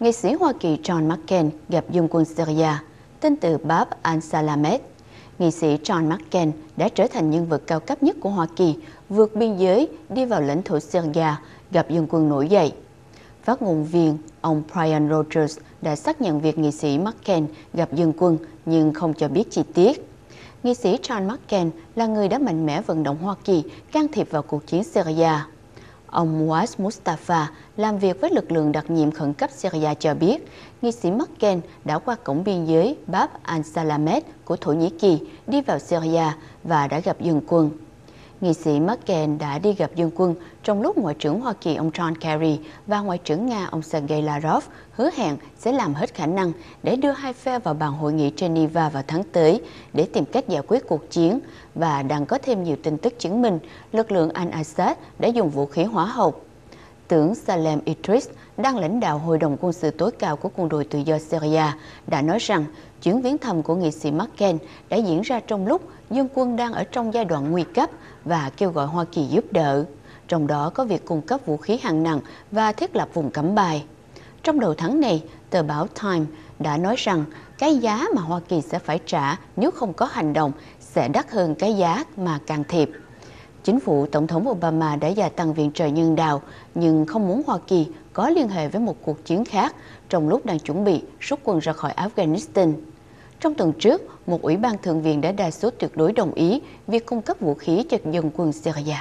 Nghị sĩ Hoa Kỳ John McCain gặp dân quân Syria, tên từ Bab al-Salamet. Nghị sĩ John McCain đã trở thành nhân vật cao cấp nhất của Hoa Kỳ vượt biên giới đi vào lãnh thổ Syria gặp dân quân nổi dậy. Phát ngôn viên ông Brian Rogers đã xác nhận việc nghị sĩ McCain gặp dân quân nhưng không cho biết chi tiết. Nghị sĩ John McCain là người đã mạnh mẽ vận động Hoa Kỳ can thiệp vào cuộc chiến Syria. Ông Muaz Mustafa làm việc với lực lượng đặc nhiệm khẩn cấp Syria cho biết, nghi sĩ Merkel đã qua cổng biên giới Bab al-Salamet của Thổ Nhĩ Kỳ đi vào Syria và đã gặp dân quân. Nghị sĩ McCain đã đi gặp dân quân trong lúc Ngoại trưởng Hoa Kỳ ông John Kerry và Ngoại trưởng Nga ông Sergei Lavrov hứa hẹn sẽ làm hết khả năng để đưa hai phe vào bàn hội nghị Geneva vào tháng tới để tìm cách giải quyết cuộc chiến và đang có thêm nhiều tin tức chứng minh lực lượng Al-Assad đã dùng vũ khí hóa học. Tướng Salem Idris đang lãnh đạo Hội đồng quân sự tối cao của quân đội tự do Syria đã nói rằng chuyến viếng thăm của nghị sĩ Merkel đã diễn ra trong lúc dân quân đang ở trong giai đoạn nguy cấp và kêu gọi Hoa Kỳ giúp đỡ, trong đó có việc cung cấp vũ khí hạng nặng và thiết lập vùng cấm bài. Trong đầu tháng này, tờ báo Time đã nói rằng cái giá mà Hoa Kỳ sẽ phải trả nếu không có hành động sẽ đắt hơn cái giá mà can thiệp. Chính phủ Tổng thống Obama đã gia tăng viện trợ nhân đạo, nhưng không muốn Hoa Kỳ có liên hệ với một cuộc chiến khác trong lúc đang chuẩn bị rút quân ra khỏi Afghanistan. Trong tuần trước, một ủy ban thượng viện đã đa số tuyệt đối đồng ý việc cung cấp vũ khí cho dân quân Syria.